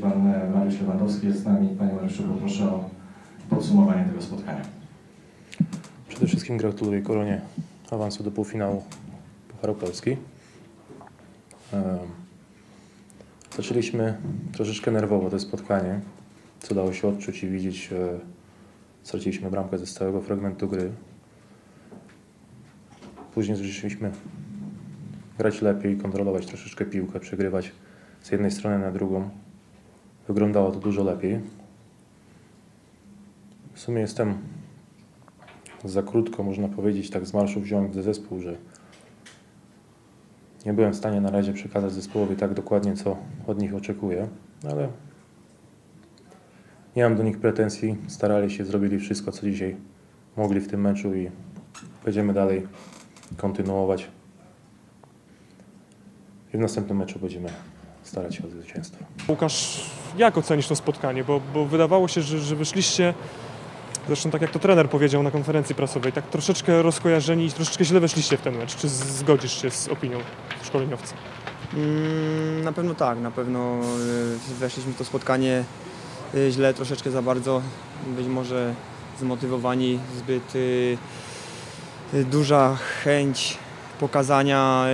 Pan e, Mariusz Lewandowski jest z nami. Panie Mariuszu, poproszę o podsumowanie tego spotkania. Przede wszystkim gratuluję Koronie awansu do półfinału Pucharu Polski. Em, Zaczęliśmy troszeczkę nerwowo to spotkanie, co dało się odczuć i widzieć. e, Straciliśmy bramkę ze stałego fragmentu gry. Później zaczęliśmy grać lepiej, kontrolować troszeczkę piłkę, przegrywać z jednej strony na drugą. Wyglądało to dużo lepiej. W sumie jestem za krótko, można powiedzieć, tak z marszu wziąłem do zespół, że nie byłem w stanie na razie przekazać zespołowi tak dokładnie, co od nich oczekuję, ale nie mam do nich pretensji. Starali się, zrobili wszystko, co dzisiaj mogli w tym meczu i będziemy dalej kontynuować. I w następnym meczu będziemy starać się o zwycięstwo. Łukasz, jak ocenisz to spotkanie? Bo, bo wydawało się, że, że wyszliście, zresztą tak jak to trener powiedział na konferencji prasowej, tak troszeczkę rozkojarzeni i troszeczkę źle weszliście w ten mecz. Czy zgodzisz się z opinią szkoleniowca? Mm, Na pewno tak, na pewno y, weszliśmy w to spotkanie y, źle, troszeczkę za bardzo, być może zmotywowani, zbyt y, duża chęć pokazania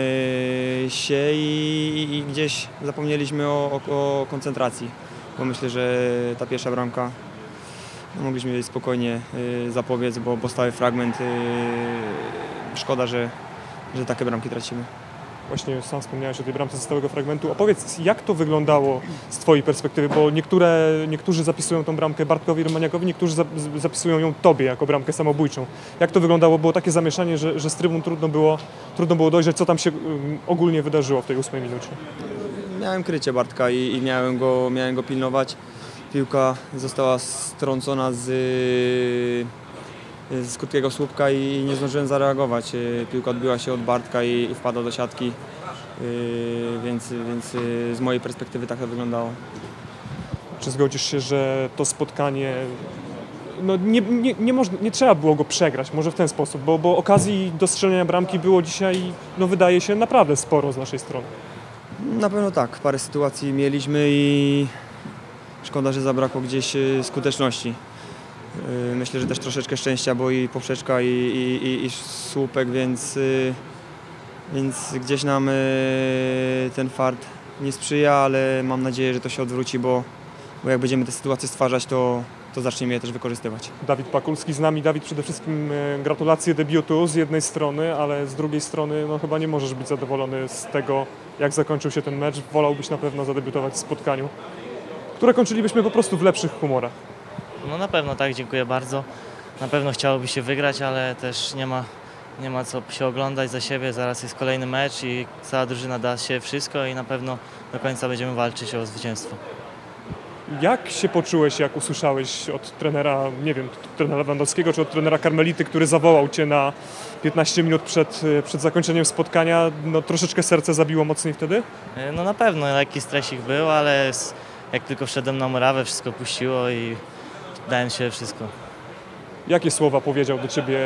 y, się i, i gdzieś zapomnieliśmy o, o, o koncentracji, bo myślę, że ta pierwsza bramka no, mogliśmy spokojnie y, zapobiec, bo, bo stały fragment, y, szkoda, że, że takie bramki tracimy. Właśnie sam wspomniałeś o tej bramce ze stałego fragmentu. Opowiedz, jak to wyglądało z Twojej perspektywy, bo niektóre, niektórzy zapisują tą bramkę Bartkowi Romaniakowi, niektórzy zap- z- zapisują ją Tobie jako bramkę samobójczą. Jak to wyglądało? Było takie zamieszanie, że, że z trybun trudno było, trudno było dojrzeć, co tam się um, ogólnie wydarzyło w tej ósmej minucie. Miałem krycie Bartka i, i miałem, go, miałem go pilnować. Piłka została strącona z, z krótkiego słupka i nie zdążyłem zareagować. Y, Piłka odbiła się od Bartka i, wpadła do siatki, Y, więc, więc y, z mojej perspektywy tak to wyglądało. Czy zgodzisz się, że to spotkanie no nie, nie, nie, nie trzeba było go przegrać, może w ten sposób, bo, bo okazji do strzelenia bramki było dzisiaj, no wydaje się, naprawdę sporo z naszej strony. Na pewno tak, parę sytuacji mieliśmy i szkoda, że zabrakło gdzieś y, skuteczności. Y, Myślę, że też troszeczkę szczęścia, bo i poprzeczka i, i, i, i słupek, więc, y, więc gdzieś nam y, ten fart nie sprzyja, ale mam nadzieję, że to się odwróci, bo, bo jak będziemy te sytuacje stwarzać, to, to zaczniemy je też wykorzystywać. Dawid Pakulski z nami. Dawid, przede wszystkim gratulacje debiutu z jednej strony, ale z drugiej strony no chyba nie możesz być zadowolony z tego, jak zakończył się ten mecz. Wolałbyś na pewno zadebiutować w spotkaniu, które kończylibyśmy po prostu w lepszych humorach. No na pewno tak, dziękuję bardzo. Na pewno chciałoby się wygrać, ale też nie ma, nie ma co się oglądać za siebie. Zaraz jest kolejny mecz i cała drużyna da się wszystko i na pewno do końca będziemy walczyć o zwycięstwo. Jak się poczułeś, jak usłyszałeś od trenera, nie wiem, trenera Lewandowskiego czy od trenera Karmelity, który zawołał cię na 15 minut przed, przed zakończeniem spotkania? No troszeczkę serce zabiło mocniej wtedy? E, No na pewno lekki stresik był, ale jak tylko wszedłem na murawę, wszystko puściło i dałem się wszystko. Jakie słowa powiedział do ciebie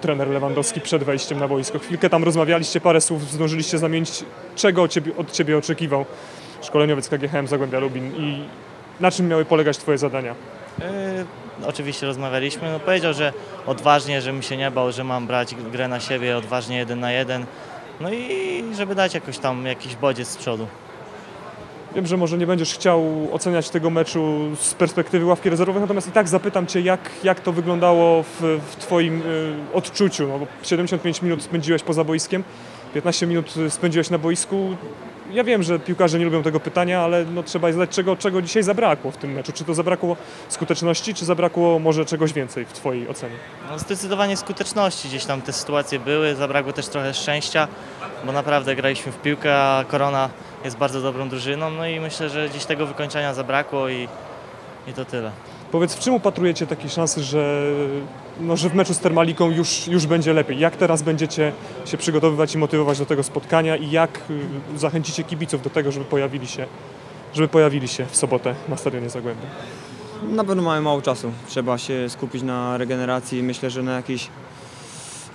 trener Lewandowski przed wejściem na boisko? Chwilkę tam rozmawialiście, parę słów zdążyliście zamienić. Czego od ciebie, oczekiwał szkoleniowiec KGHM Zagłębia Lubin i na czym miały polegać twoje zadania? E, Oczywiście rozmawialiśmy. No, powiedział, że odważnie, żebym się nie bał, że mam brać grę na siebie odważnie jeden na jeden. No i żeby dać jakoś tam jakiś bodziec z przodu. Wiem, że może nie będziesz chciał oceniać tego meczu z perspektywy ławki rezerwowej, natomiast i tak zapytam Cię, jak, jak to wyglądało w, w Twoim y, odczuciu. No, bo 75 minut spędziłeś poza boiskiem, 15 minut spędziłeś na boisku. Ja wiem, że piłkarze nie lubią tego pytania, ale no, trzeba zadać, czego, czego dzisiaj zabrakło w tym meczu. Czy to zabrakło skuteczności, czy zabrakło może czegoś więcej w Twojej ocenie? No, zdecydowanie skuteczności. Gdzieś tam te sytuacje były, zabrakło też trochę szczęścia, bo naprawdę graliśmy w piłkę, a Korona jest bardzo dobrą drużyną. No i myślę, że gdzieś tego wykończenia zabrakło i, i to tyle. Powiedz, w czym upatrujecie takiej szansy, że, no, że w meczu z Termaliką już, już będzie lepiej? Jak teraz będziecie się przygotowywać i motywować do tego spotkania i jak y, zachęcicie kibiców do tego, żeby pojawili się, żeby pojawili się w sobotę na Stadionie Zagłębia? Na pewno mamy mało czasu. Trzeba się skupić na regeneracji. Myślę, że na jakichś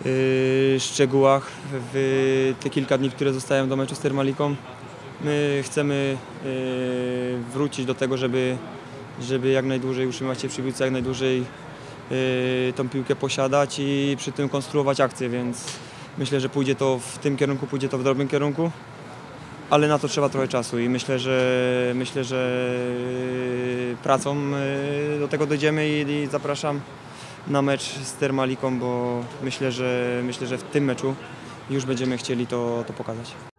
yy, szczegółach w te kilka dni, które zostają do meczu z Termaliką. My chcemy y, wrócić do tego, żeby, żeby jak najdłużej utrzymać się przy piłce, jak najdłużej y, tą piłkę posiadać i przy tym konstruować akcje, więc myślę, że pójdzie to w tym kierunku, pójdzie to w dobrym kierunku, ale na to trzeba trochę czasu i myślę, że myślę, że pracą y, do tego dojdziemy i zapraszam na mecz z Termaliką, bo myślę, że myślę, że w tym meczu już będziemy chcieli to, to pokazać.